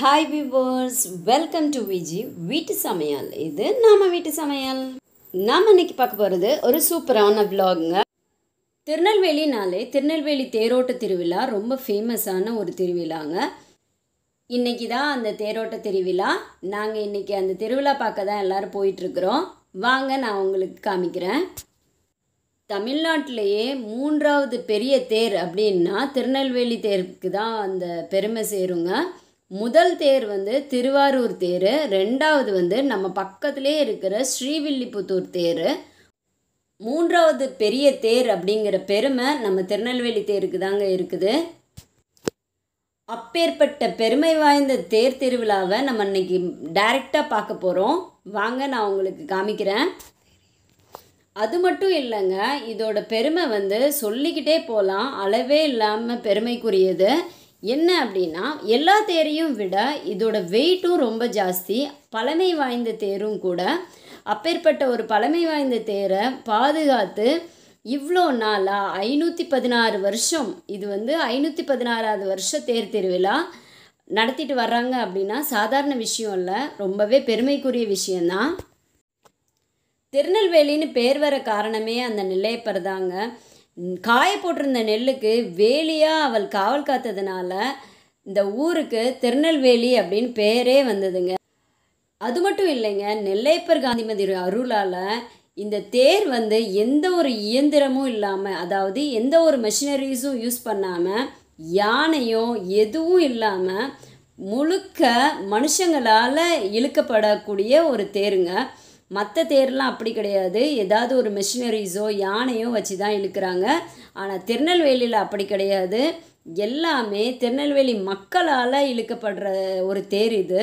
Hi viewers welcome to Viji வீட்டு சமையல். இது நாம வீட்டு சமையல். நாம் இன்னைக்கு பார்க்க போகிறது ஒரு சூப்பரான விலாகுங்க திருநெல்வேலினாலே திருநெல்வேலி தேரோட்ட திருவிழா ரொம்ப ஃபேமஸான ஒரு திருவிழாங்க. இன்னைக்கு தான் அந்த தேரோட்ட திருவிழா. நாங்கள் இன்னைக்கு அந்த திருவிழா பார்க்க தான் எல்லோரும் போயிட்டுருக்குறோம். வாங்க நான் உங்களுக்கு காமிக்கிறேன். தமிழ்நாட்டிலேயே மூன்றாவது பெரிய தேர் அப்படின்னா திருநெல்வேலி தேருக்கு தான் அந்த பெருமை சேருங்க. முதல் தேர் வந்து திருவாரூர் தேர் ரெண்டாவது வந்து நம்ம பக்கத்திலே இருக்கிற ஸ்ரீவில்லிபுத்தூர் தேர். மூன்றாவது பெரிய தேர் அப்படிங்கிற பெருமை நம்ம திருநெல்வேலி தேருக்கு தாங்க இருக்குது. அப்பேற்பட்ட பெருமை வாய்ந்த தேர் திருவிழாவை நம்ம இன்னைக்கு டைரெக்டாக பார்க்க போகிறோம் வாங்க நான் உங்களுக்கு காமிக்கிறேன். அது மட்டும் இல்லைங்க இதோட பெருமை வந்து சொல்லிக்கிட்டே போகலாம் அளவே இல்லாமல் பெருமைக்குரியது. என்ன அப்படின்னா எல்லா தேரையும் விட இதோட வெயிட்டும் ரொம்ப ஜாஸ்தி. பழமை வாய்ந்த தேரும் கூட அப்பேற்பட்ட ஒரு பழமை வாய்ந்த தேரை பாதுகாத்து இவ்வளோ நாளாக ஐநூற்றி பதினாறு வருஷம் இது வந்து ஐநூற்றி பதினாறாவது வருஷ தேர் திருவிழா நடத்திட்டு வர்றாங்க அப்படின்னா சாதாரண விஷயம் இல்லை. ரொம்பவே பெருமைக்குரிய விஷயந்தான் திருநெல்வேலின்னு பேர் வர காரணமே அந்த நிலையப்பர் தாங்க. காய போட்டிருந்த நெல்லுக்கு வேலியாக அவள் காவல் காத்ததுனால இந்த ஊருக்கு திருநெல்வேலி அப்படின்னு பேரே வந்ததுங்க. அது மட்டும் இல்லைங்க நெல்லையப்பர் காந்திமதி அருளால் இந்த தேர் வந்து எந்த ஒரு இயந்திரமும் இல்லாமல் அதாவது எந்த ஒரு மெஷினரிஸும் யூஸ் பண்ணாமல் யானையும் எதுவும் இல்லாமல் முழுக்க மனுஷங்களால் இழுக்கப்படக்கூடிய ஒரு தேருங்க. மற்ற தேர்லாம் அப்படி கிடையாது. ஏதாவது ஒரு மிஷினரிஸோ யானையோ வச்சு தான் இழுக்கிறாங்க. ஆனால் திருநெல்வேலியில் அப்படி கிடையாது. எல்லாமே திருநெல்வேலி மக்களால் இழுக்கப்படுற ஒரு தேர் இது.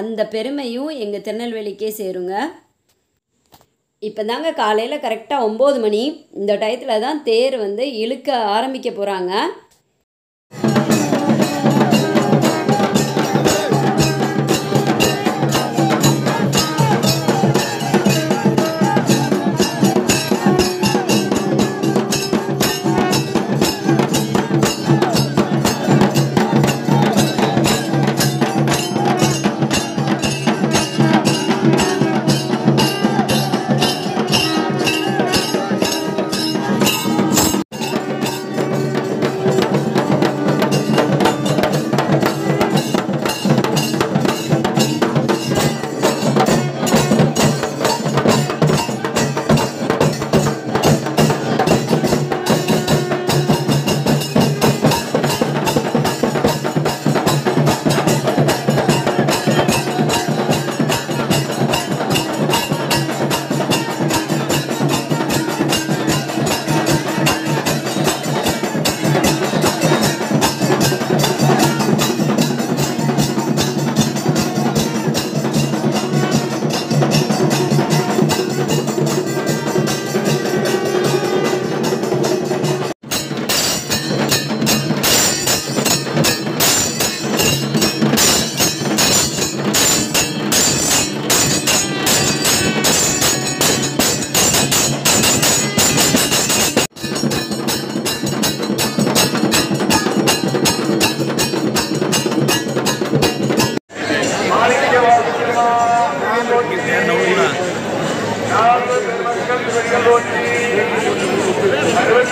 அந்த பெருமையும் எங்கள் திருநெல்வேலிக்கே சேருங்க. இப்போ தாங்க காலையில் கரெக்டாக ஒம்பது மணி. இந்த டயத்தில் தான் தேர் வந்து இழுக்க ஆரம்பிக்க போகிறாங்க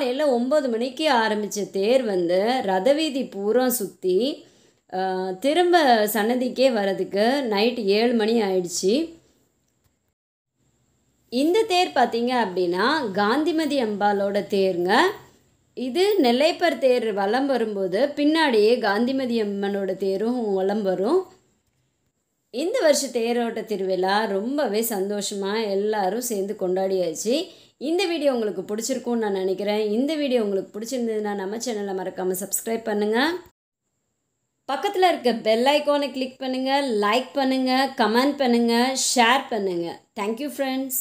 காலையில் ஒம்பது மணிக்கு ஆரம்பித்த தேர் வந்து ரதவீதி பூரா சுற்றி திரும்ப சன்னதிக்கே வர்றதுக்கு நைட்டு ஏழு மணி ஆயிடுச்சு. இந்த தேர் பார்த்தீங்க அப்படின்னா காந்திமதி அம்பாலோட தேருங்க. இது நெல்லைப்பர் தேர் வலம் வரும்போது பின்னாடியே காந்திமதி அம்மனோட தேரும் வலம் வரும். இந்த வருஷ தேரோட்ட திருவிழா ரொம்பவே சந்தோஷமாக எல்லாரும் சேர்ந்து கொண்டாடியாச்சு. இந்த வீடியோ உங்களுக்கு பிடிச்சிருக்கும்னு நான் நினைக்கிறேன். இந்த வீடியோ உங்களுக்கு பிடிச்சிருந்ததுன்னா நம்ம சேனலை மறக்காமல் சப்ஸ்கிரைப் பண்ணுங்கள் பக்கத்தில் இருக்க பெல் ஐக்கானை கிளிக் பண்ணுங்கள் லைக் பண்ணுங்கள் கமெண்ட் பண்ணுங்கள் ஷேர் பண்ணுங்கள் தேங்க்யூ ஃப்ரெண்ட்ஸ்